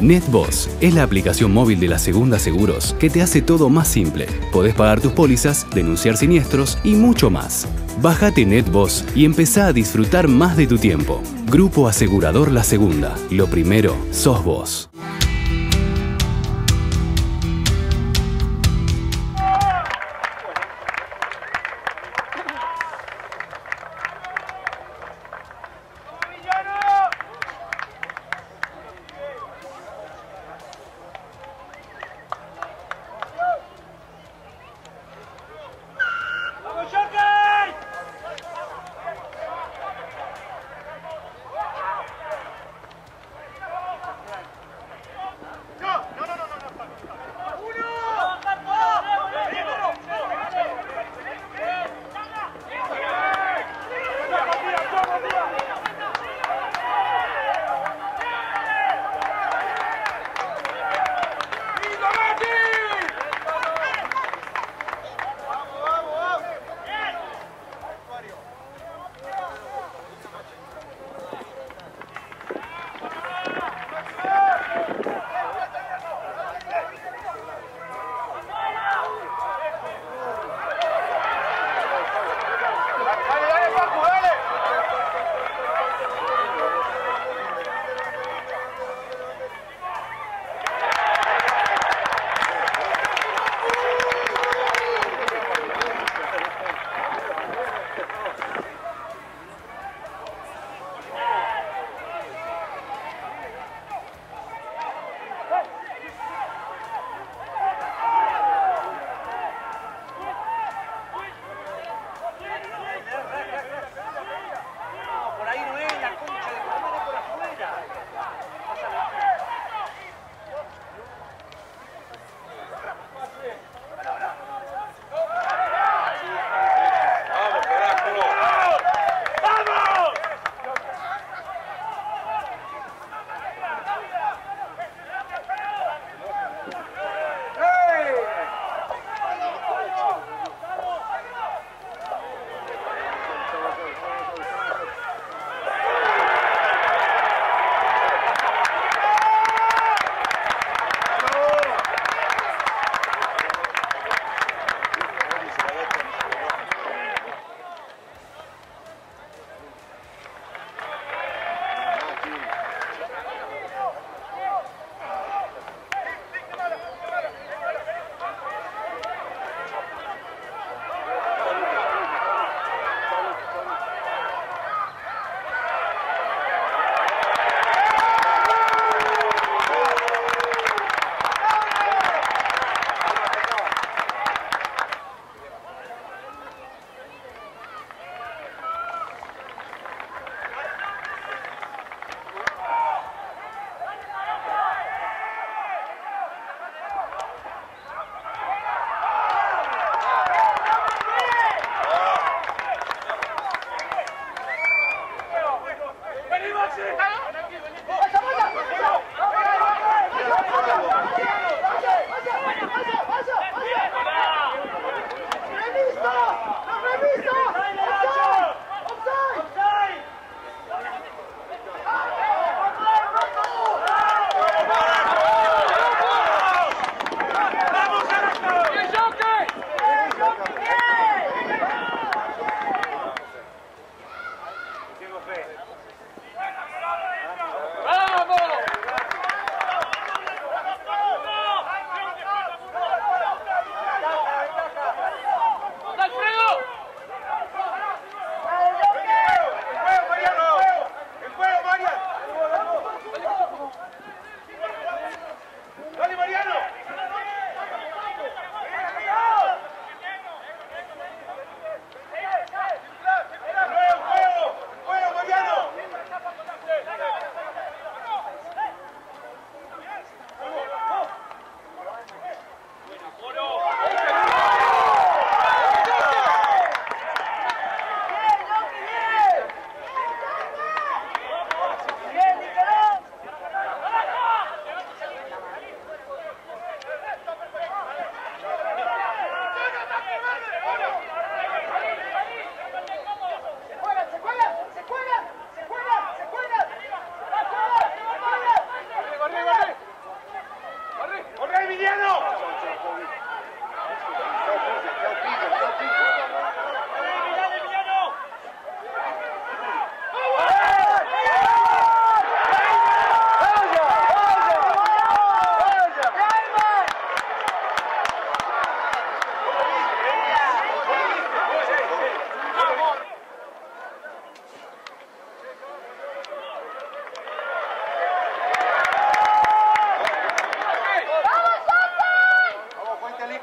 NetBoss es la aplicación móvil de la Segunda Seguros que te hace todo más simple. Podés pagar tus pólizas, denunciar siniestros y mucho más. Bájate NetBoss y empezá a disfrutar más de tu tiempo. Grupo Asegurador La Segunda. Lo primero, sos vos.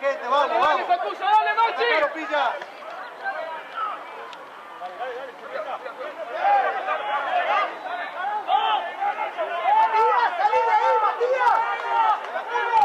gente, vamos, dale, vamos. Dale, dale, pilla. Matías, salí de ahí, Matías.